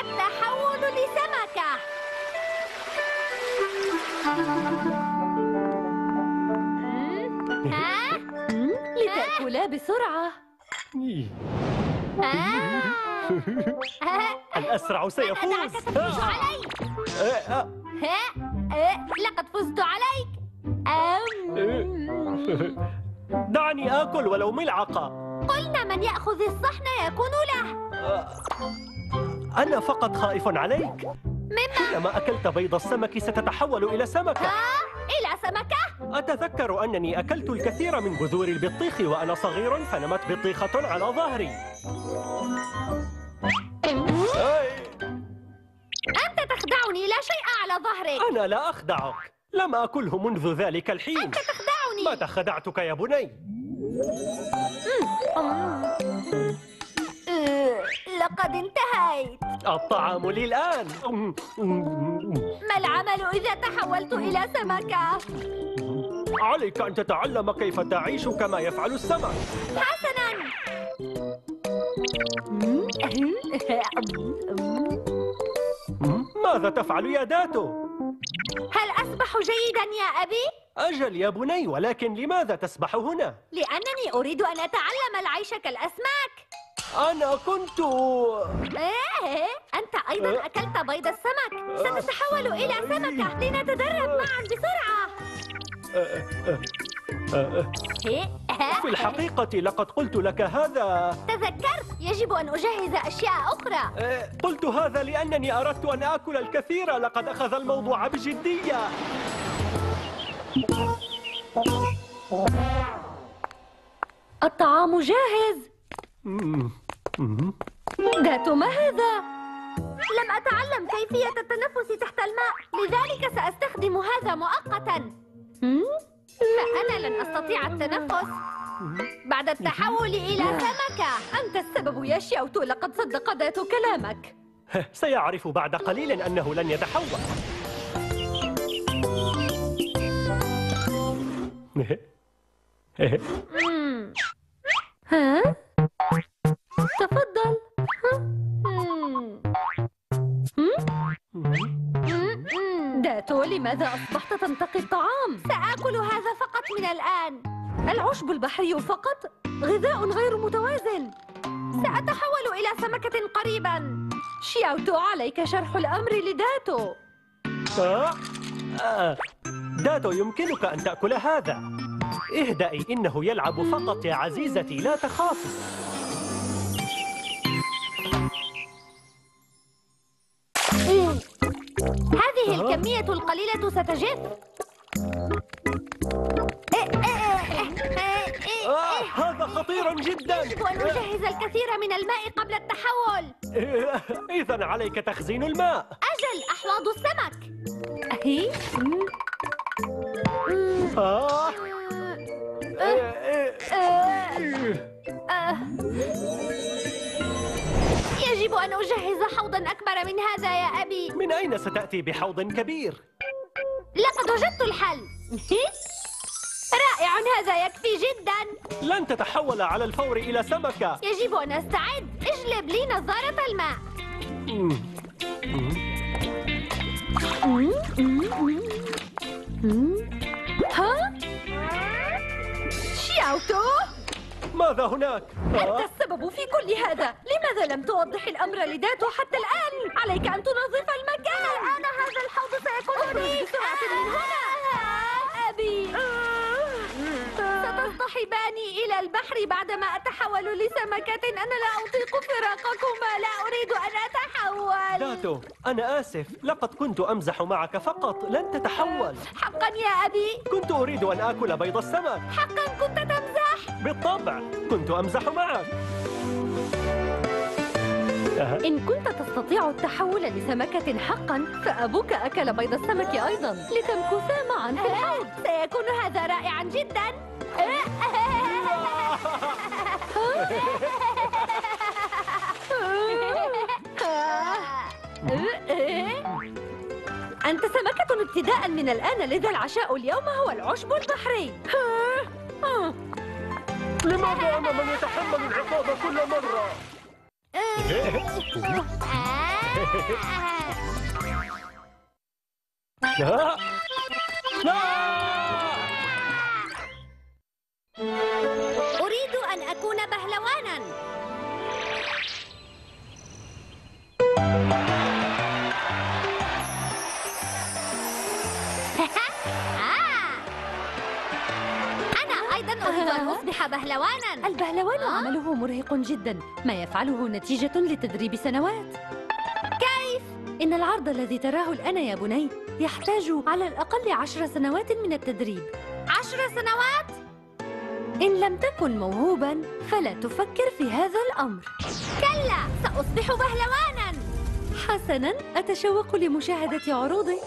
التحول لسمكة. ها؟ لتأكلا بسرعة؟ الأسرع سيفوز. دعك تفوز علي لقد فزت عليك. دعني آكل ولو ملعقة. قلنا من يأخذ الصحن يكون له. أنا فقط خائف عليك. مما؟ كلما أكلت بيض السمك ستتحول إلى سمكة. ها؟ إلى سمكة؟ أتذكر أنني أكلت الكثير من بذور البطيخ وأنا صغير فنمت بطيخة على ظهري. أنت تخدعني لا شيء على ظهرك. أنا لا أخدعك. لم أكله منذ ذلك الحين. أنت تخدعني. متى خدعتك يا بني؟ لقد انتهيت. الطعام لي الآن ما العمل إذا تحولت إلى سمكة؟ عليك أن تتعلم كيف تعيش كما يفعل السمك. حسناً. ماذا تفعل يا داتو؟ هل أسبح جيداً يا أبي؟ أجل يا بني ولكن لماذا تسبح هنا؟ لأنني أريد أن أتعلم العيش كالأسماك. أنا كنت. إيه أنت أيضاً أكلت بيض السمك. ستتحول إلى سمكة لنتدرب معاً بسرعة. إيه؟ في الحقيقة لقد قلت لك هذا. تذكرت يجب أن أجهز أشياء أخرى. قلت هذا لأنني أردت أن آكل الكثير. لقد أخذ الموضوع بجدية. الطعام جاهز. داتو ما هذا؟ لم أتعلم كيفية التنفس تحت الماء. لذلك سأستخدم هذا مؤقتا؟ فأنا لن أستطيع التنفس. بعد التحول إلى سمكة. أنت السبب يا شياوتو لقد صدق داتو كلامك. سيعرف بعد قليل أنه لن يتحول. مم. ها؟ تفضل مم. مم. داتو لماذا أصبحت تنتقي الطعام؟ سآكل هذا فقط من الآن العشب البحري فقط غذاء غير متوازن سأتحول إلى سمكة قريبا شياوتو عليك شرح الأمر لداتو داتو يمكنك أن تأكل هذا. اهدئي إنه يلعب فقط يا عزيزتي لا تخافي. هذه؟ الكمية القليلة ستجف آه. هذا خطير جدا. يجب أن أجهز الكثير من الماء قبل التحول. إذا عليك تخزين الماء. أجل أحواض السمك. آه. إيه، إيه. يجب أن أجهز حوضا أكبر من هذا يا أبي من أين ستأتي بحوض كبير؟ لقد وجدت الحل رائع هذا يكفي جدا لن تتحول على الفور إلى سمكة يجب أن أستعد اجلب لي نظارة الماء مم. مم. ها؟ شياوتو ماذا هناك؟ أنت آه. السبب في كل هذا لماذا لم توضح الأمر لداتو حتى الآن؟ عليك أن تنظف المكان أنا هذا الحوض سيكون لي بسرعة من هنا أبي ستصطحباني إلى البحر بعدما أتحول لسمكة أنا لا أطيق فراقكما. لا أريد أن أتحول. داتو أنا آسف. لقد كنت أمزح معك فقط. لن تتحول. حقا يا أبي. كنت أريد أن آكل بيض السمك. حقا كنت تمزح. بالطبع كنت أمزح معك. إن كنت تستطيع التحول لسمكة حقا فأبوك أكل بيض السمك أيضا. لتمكثا معا في الحوض سيكون هذا رائعا جدا. أنت سمكة ابتداء من الآن لذا العشاء اليوم هو العشب البحري لماذا أنا من يتحمل العقاب كل مرة؟ لا لا أريد أن أصبح بهلوانا. البهلوان آه؟ عمله مرهق جدا ما يفعله نتيجة لتدريب سنوات. كيف؟ إن العرض الذي تراه الآن يا بني يحتاج على الأقل عشر سنوات من التدريب. عشر سنوات؟ إن لم تكن موهوبا فلا تفكر في هذا الأمر. كلا سأصبح بهلوانا. حسنا أتشوق لمشاهدة عروضك.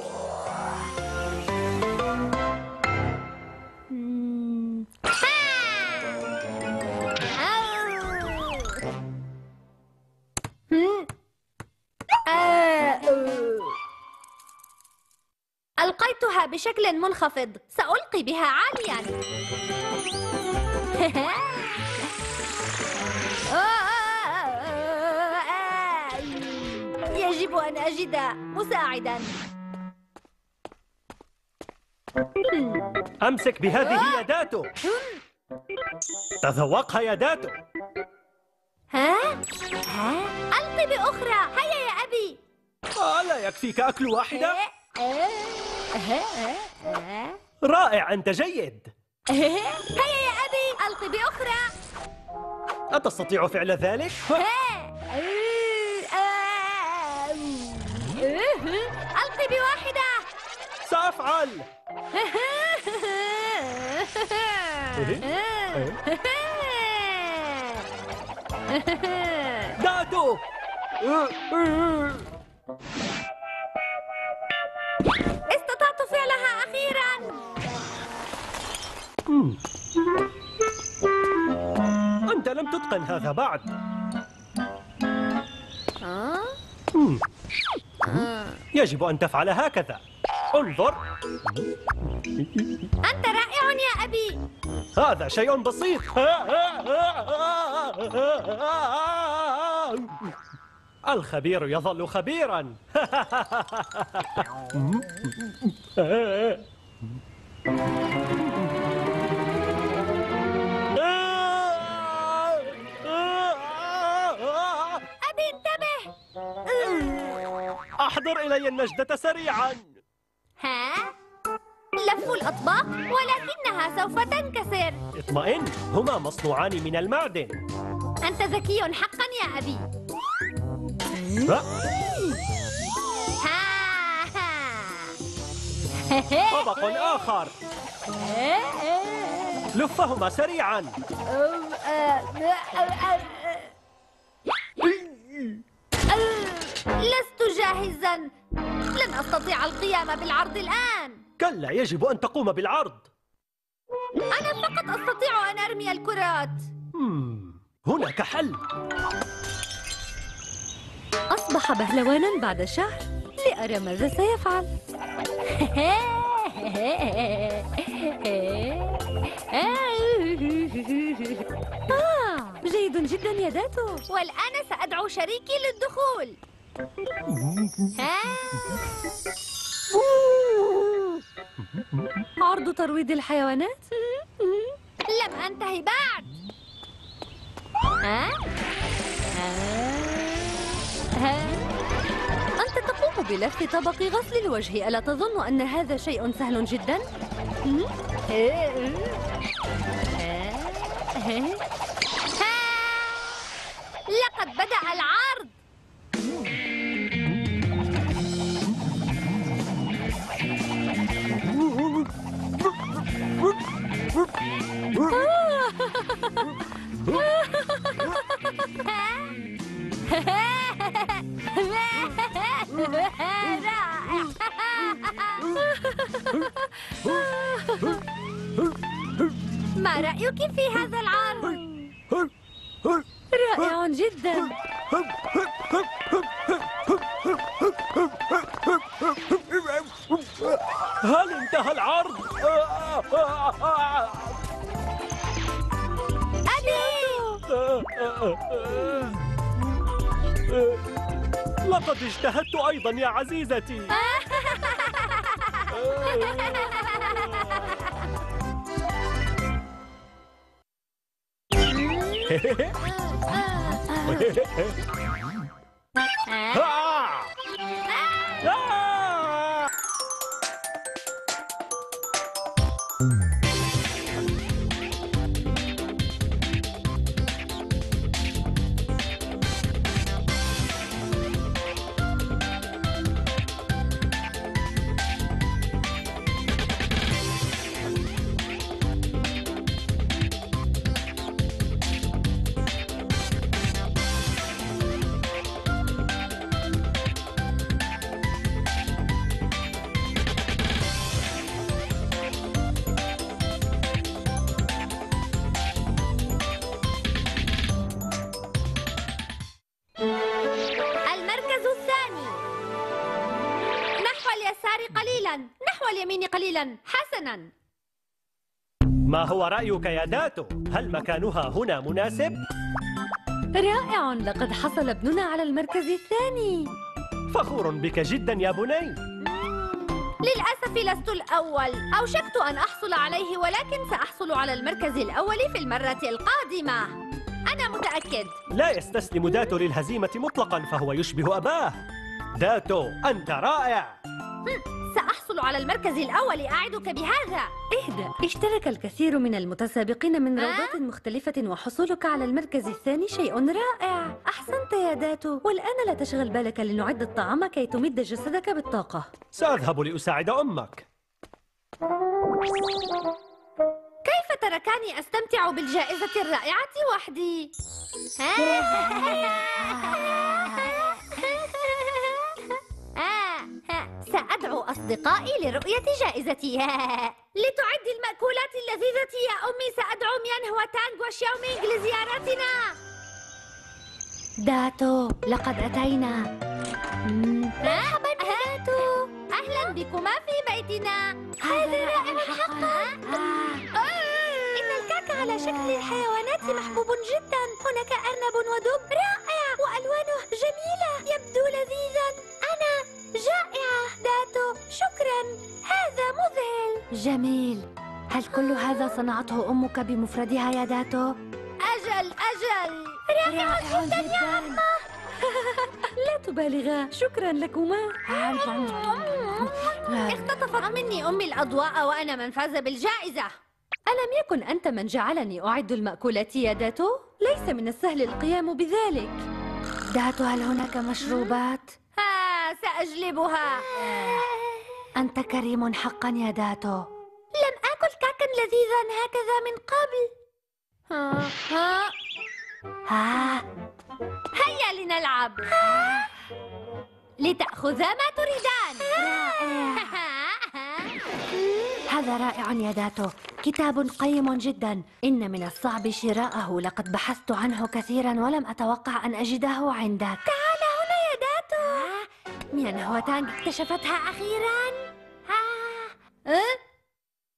بشكل منخفض. سألقي بها عاليا. يجب أن أجد مساعدا. أمسك بهذه يا داتو تذوقها يا داتو ها؟ ها؟ ألقي بأخرى. هيا يا أبي. ألا يكفيك أكل واحدة؟ هيا رائع أنت جيد. يا أبي ألقي بأخرى. أتستطيع فعل ذلك؟ ألقي بواحدة. سأفعل. داتو أنت لم تتقن هذا بعد. مم. يجب أن تفعل هكذا. انظر. أنت رائع يا أبي. هذا شيء بسيط. الخبير يظل خبيرا. أحضر إلي النجدة سريعا. ها؟ لف الأطباق ولكنها سوف تنكسر. اطمئن هما مصنوعان من المعدن. أنت ذكي حقا يا أبي. ها؟ ها طبق آخر. لفهما سريعا. جاهزا. لن أستطيع القيام بالعرض الآن. كلا يجب أن تقوم بالعرض. أنا فقط أستطيع أن أرمي الكرات. مم. هناك حل. أصبح بهلوانا بعد شهر لأرى ماذا سيفعل. آه جيد جدا يا داتو والآن سأدعو شريكي للدخول. ها؟ عرض ترويض الحيوانات لم أنتهي بعد؟ أنت تقوم بلف طبق غسل الوجه ألا تظن أن هذا شيء سهل جدا؟ لقد بدأ العرض ما رأيك في هذا العرض؟ رائع جدا هل انتهى العرض؟ أبي لقد اجتهدت أيضا يا عزيزتي آه! قليلا حسنا. ما هو رأيك يا داتو؟ هل مكانها هنا مناسب؟ رائع لقد حصل ابننا على المركز الثاني. فخور بك جدا يا بني. للأسف لست الأول. أوشكت أن أحصل عليه ولكن سأحصل على المركز الأول في المرة القادمة. أنا متأكد. لا يستسلم داتو للهزيمة مطلقا فهو يشبه أباه. داتو أنت رائع. سأحصل على المركز الأول أعدك بهذا. اهدأ. اشترك الكثير من المتسابقين من روضات مختلفة وحصولك على المركز الثاني شيء رائع. أحسنت يا داتو. والآن لا تشغل بالك لنعد الطعام كي تمد جسدك بالطاقة. سأذهب لأساعد أمك. كيف تركاني أستمتع بالجائزة الرائعة وحدي؟ سأدعو أصدقائي لرؤية جائزتي. لتعد المأكولات اللذيذة يا أمي سأدعو ميان وتانغ وشياومينغ لزيارتنا داتو لقد أتينا. مرحبا داتو. أهلا بكما في بيتنا. هذا رائع حقا إن الكعك على شكل الحيوانات محبوب جدا. هناك أرنب ودب رائع وألوانه جميلة. يبدو لذيذا. أنا جائعة. جميل. هل كل هذا صنعته أمك بمفردها يا داتو؟ أجل أجل. رائع جدا. يا أمه لا تبالغا شكرا لكما. اختطفت مني أمي الأضواء وأنا من فاز بالجائزة. ألم يكن أنت من جعلني أعد المأكولات يا داتو؟ ليس من السهل القيام بذلك. داتو هل هناك مشروبات؟ ها سأجلبها. أنت كريم حقا يا داتو. لم آكل كعكا لذيذا هكذا من قبل. ها ها. ها. هيا لنلعب. لتأخذا ما تريدان. هذا رائع يا داتو. كتاب قيم جدا. إن من الصعب شراءه. لقد بحثت عنه كثيرا ولم أتوقع أن أجده عندك. تعال هنا يا داتو. ميان هو تانغ اكتشفتها أخيرا. ها أه؟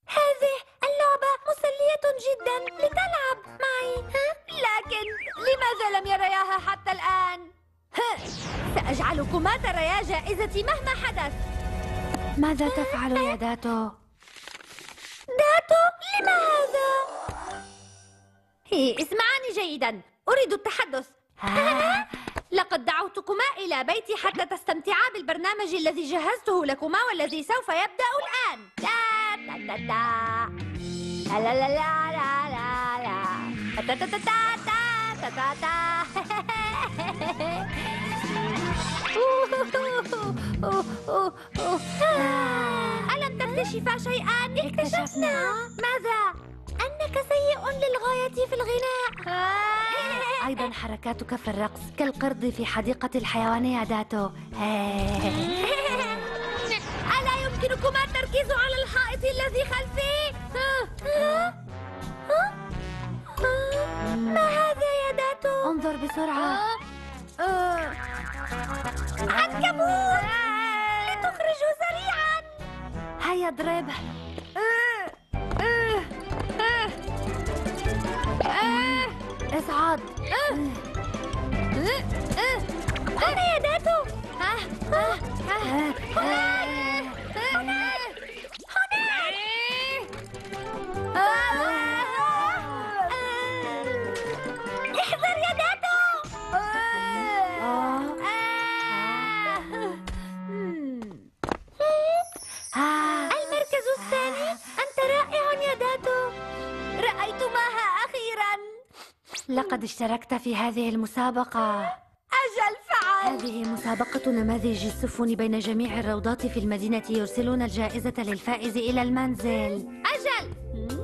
هذه اللعبة مسلية جدا لتلعب معي ها؟ لكن لماذا لم يرياها حتى الآن؟ ها؟ سأجعلكما تريا جائزتي مهما حدث ماذا تفعل يا داتو؟ داتو لماذا؟ هي اسمعاني جيدا أريد التحدث ها؟ لقد دعوتكما إلى بيتي حتى تستمتعا بالبرنامج الذي جهزته لكما والذي سوف يبدأ الآن. لا لا لا لا. لا لا تا تا ألم تكتشفا شيئا؟ اكتشفنا. ماذا؟ أنك سيء للغاية في الغناء. أيضا حركاتك في الرقص كالقرد في حديقة الحيوان يا داتو. ألا يمكنكما التركيز على الحائط الذي خلفي؟ ما هذا يا داتو؟ انظر بسرعة. عنكبوت لتخرجوا سريعا! هيا اضرب. اصعد هنا يا داتو. لقد اشتركت في هذه المسابقة. أجل فعل. هذه مسابقة نماذج السفن بين جميع الروضات في المدينة يرسلون الجائزة للفائز إلى المنزل. أجل.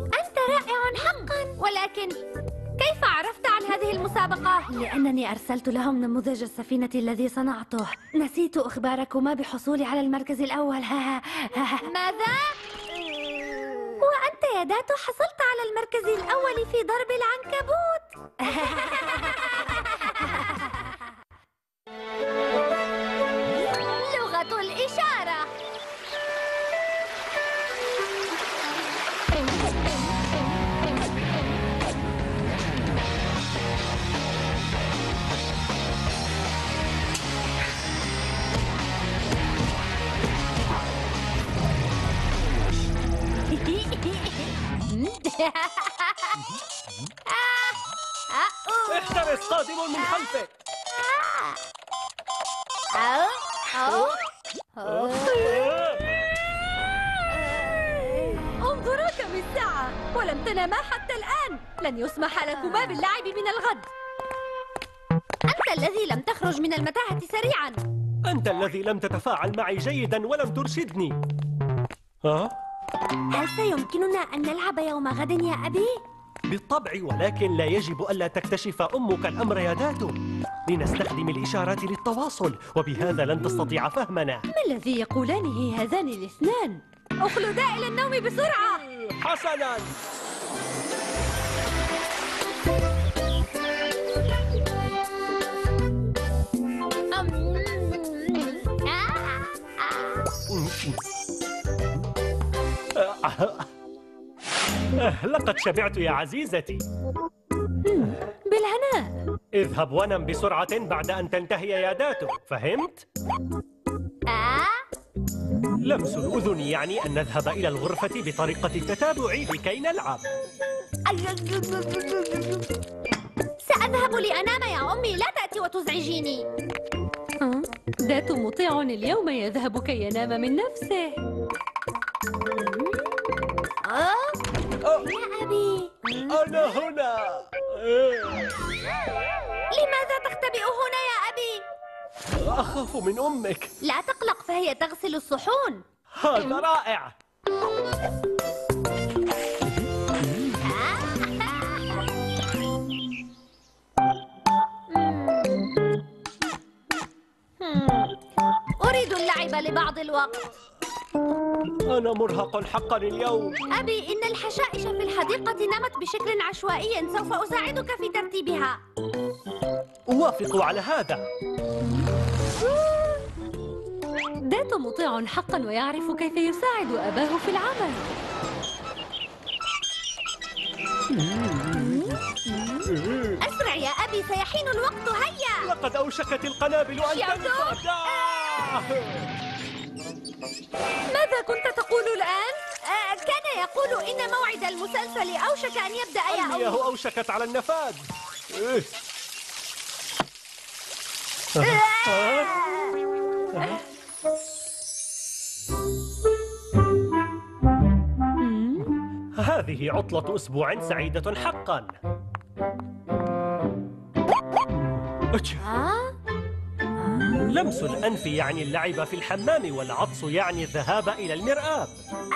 أنت رائع حقا. ولكن كيف عرفت عن هذه المسابقة؟ لأنني أرسلت لهم نموذج السفينة الذي صنعته. نسيت أخباركما بحصولي على المركز الأول. ماذا؟ وأنت يا داتو حصلت على المركز الأول في ضرب العنكبوت. لغة الإشارة. احترس قادم من خلفك انظرا كم الساعة ولم تناما حتى الآن. لن يسمح لكما باللعب من الغد. أنت الذي لم تخرج من المتاهة سريعا. أنت الذي لم تتفاعل معي جيدا ولم ترشدني. ها؟ هل سيمكننا أن نلعب يوم غد يا أبي؟ بالطبع ولكن لا يجب ألا تكتشف أمك الأمر يا داتو لنستخدم الإشارات للتواصل وبهذا لن تستطيع فهمنا. ما الذي يقولانه هذان الاثنان؟ اخلدا إلى النوم بسرعة. حسنا. لقد شبعت يا عزيزتي. بالهناء. اذهب ونم بسرعة بعد أن تنتهي يا داتو فهمت؟ لمس الأذن يعني أن نذهب إلى الغرفة بطريقة التتابع لكي نلعب. سأذهب لأنام يا أمي. لا تأتي وتزعجيني. ها؟ ذات مطيع اليوم يذهب كي ينام من نفسه. أه؟ يا أبي. أنا هنا. لماذا تختبئ هنا يا أبي؟ أخاف من أمك. لا تقلق فهي تغسل الصحون. هذا رائع. أريد اللعب لبعض الوقت. أنا مرهق حقا اليوم. أبي إن الحشائش في الحديقة نمت بشكل عشوائي. سوف أساعدك في ترتيبها. أوافق على هذا. ذات مطيع حقا ويعرف كيف يساعد أباه في العمل. أسرع يا أبي سيحين الوقت. هيا. لقد أوشكت القنابل أن! تنفجر! ماذا كنت تقول الآن؟ آه، كان يقول إن موعد المسلسل أوشك أن يبدأ يا أمي المياه أوشكت على النفاذ إيه. هذه عطلة أسبوع سعيدة حقا. ها؟ لمس الأنف يعني اللعب في الحمام والعطس يعني الذهاب إلى المرآب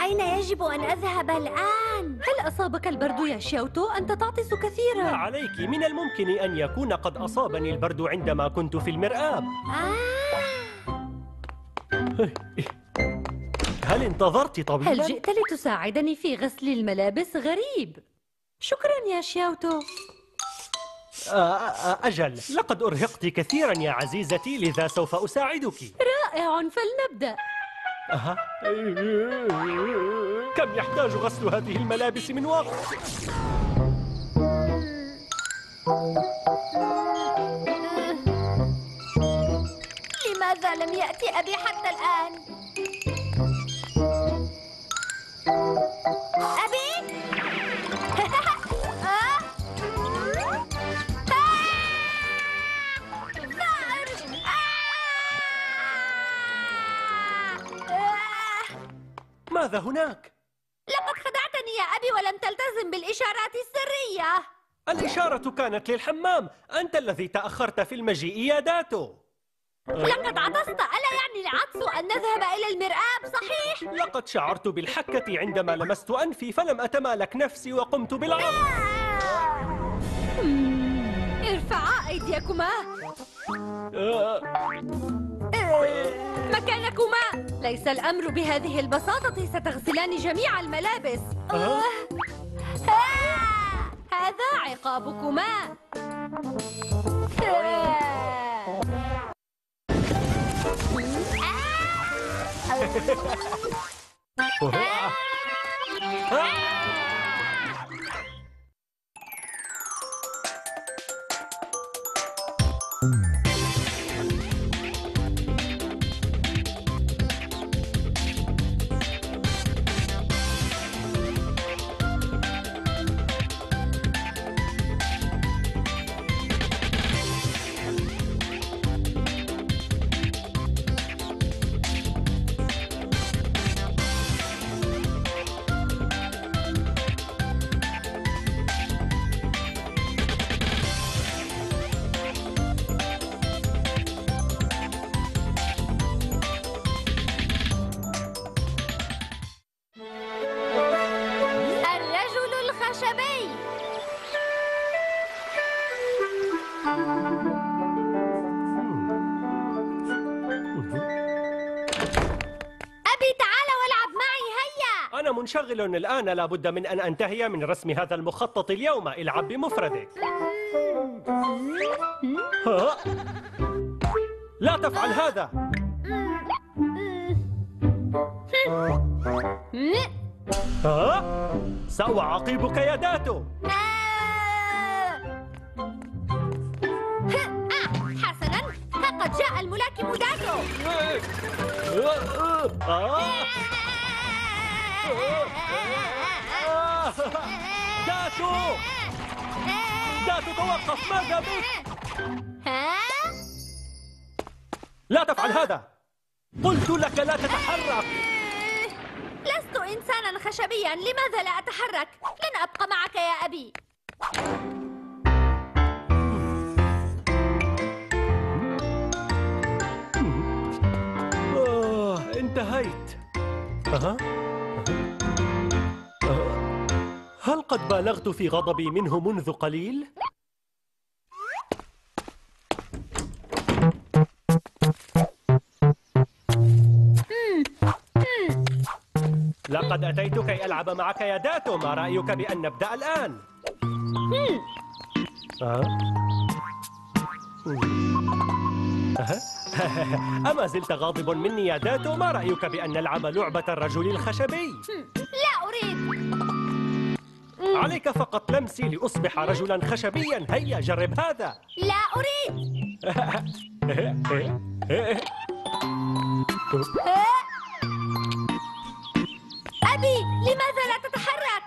أين يجب أن أذهب الآن؟ هل أصابك البرد يا شيوتو؟ أنت تعطس كثيرا عليك من الممكن أن يكون قد أصابني البرد عندما كنت في المرآب آه. هل انتظرت هل طويلا؟ جئت لتساعدني في غسل الملابس؟ غريب شكرا يا شيوتو أجل لقد أرهقت كثيرا يا عزيزتي لذا سوف أساعدك رائع فلنبدأ أها. كم يحتاج غسل هذه الملابس من وقت؟ لماذا لم يأتي أبي حتى الآن؟ ماذا هناك؟ لقد خدعتني يا أبي ولم تلتزم بالإشارات السرية. الإشارة كانت للحمام. أنت الذي تأخرت في المجيء يا داتو. لقد عطست. ألا يعني العطس أن نذهب إلى المرآب؟ صحيح؟ لقد شعرت بالحكة عندما لمست أنفي فلم أتمالك نفسي وقمت بالعرض. ارفعا أيديكما آه، مكانكما. ليس الأمر بهذه البساطة ستغسلان جميع الملابس. آه. آه! هذا عقابكما. الرجل أنا منشغل الآن لابد من أن أنتهي من رسم هذا المخطط اليوم العب بمفردك ها؟ لا تفعل هذا ها؟ سأعاقبك يا داتو حسنا ها قد جاء الملاكم داتو. آه. داتو داتو توقف! ماذا بك؟ ها؟ لا تفعل هذا! قلت لك لا تتحرك! لست إنسانا خشبيا لماذا لا أتحرك؟ لن أبقى معك يا أبي! انتهيت! أه. هل قد بالغت في غضبي منه منذ قليل؟ لقد أتيت كي ألعب معك يا داتو ما رأيك بأن نبدأ الآن؟ أه؟ أها. أما زلت غاضب مني يا داتو ما رأيك بأن نلعب لعبة الرجل الخشبي؟ لا أريد عليك فقط لمسي لأصبح رجلا خشبيا. هيا جرب هذا. لا أريد. أبي لماذا لا تتحرك؟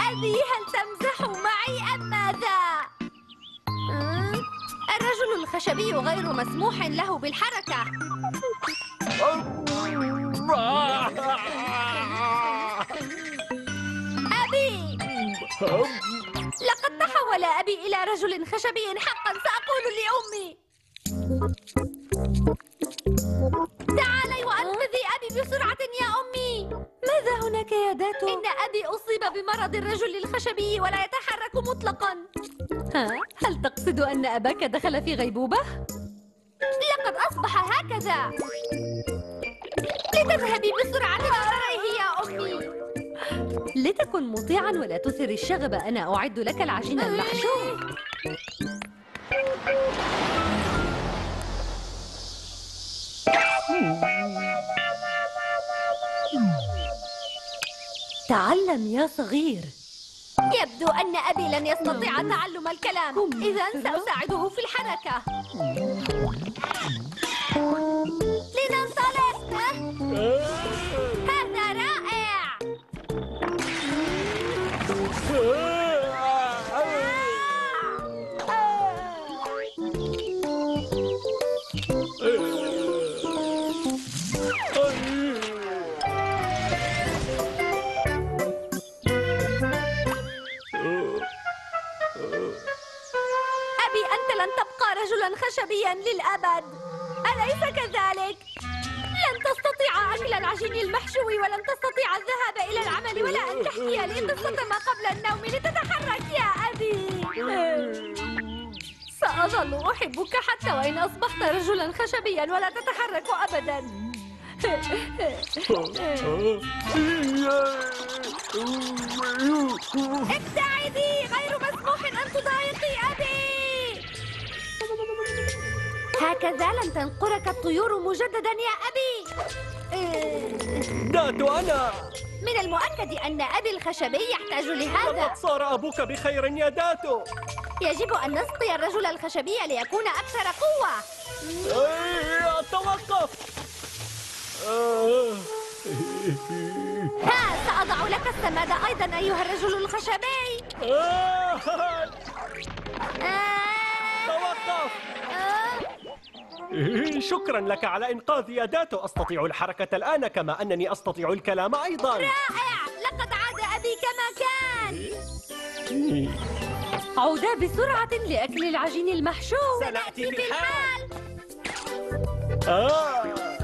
أبي هل تمزح معي أم ماذا؟ الرجل الخشبي غير مسموح له بالحركة. لقد تحول أبي إلى رجل خشبي حقا سأقول لأمي تعالي وأنقذي أبي بسرعة يا أمي ماذا هناك يا داتو؟ إن أبي أصيب بمرض الرجل الخشبي ولا يتحرك مطلقا ها؟ هل تقصد أن أباك دخل في غيبوبة؟ لقد أصبح هكذا لتذهبي بسرعة إليه يا أمي لتكن مطيعا ولا تثر الشغب أنا أعد لك العجين المحشو تعلم يا صغير. يبدو أن أبي لن يستطيع تعلم الكلام. إذا سأساعده في الحركة. لننطلق. أبي رجلا خشبيا ولا تتحرك أبدا. ابتعدي غير مسموح أن تضايقي أبي. هكذا لن تنقرك الطيور مجددا يا أبي. داتو أنا. من المؤكد أن أبي الخشبي يحتاج لهذا. لقد صار أبوك بخير يا داتو يجب أن نسقي الرجل الخشبي ليكون أكثر قوة. توقف. ها سأضع لك السماد أيضا أيها الرجل الخشبي. توقف آه. شكرا لك على إنقاذي. يا داتو أستطيع الحركة الآن كما أنني أستطيع الكلام أيضا. رائع! لقد عاد أبي كما كان. عودا بسرعة لأكل العجين المحشو. سنأتي في في الحال الحال آه.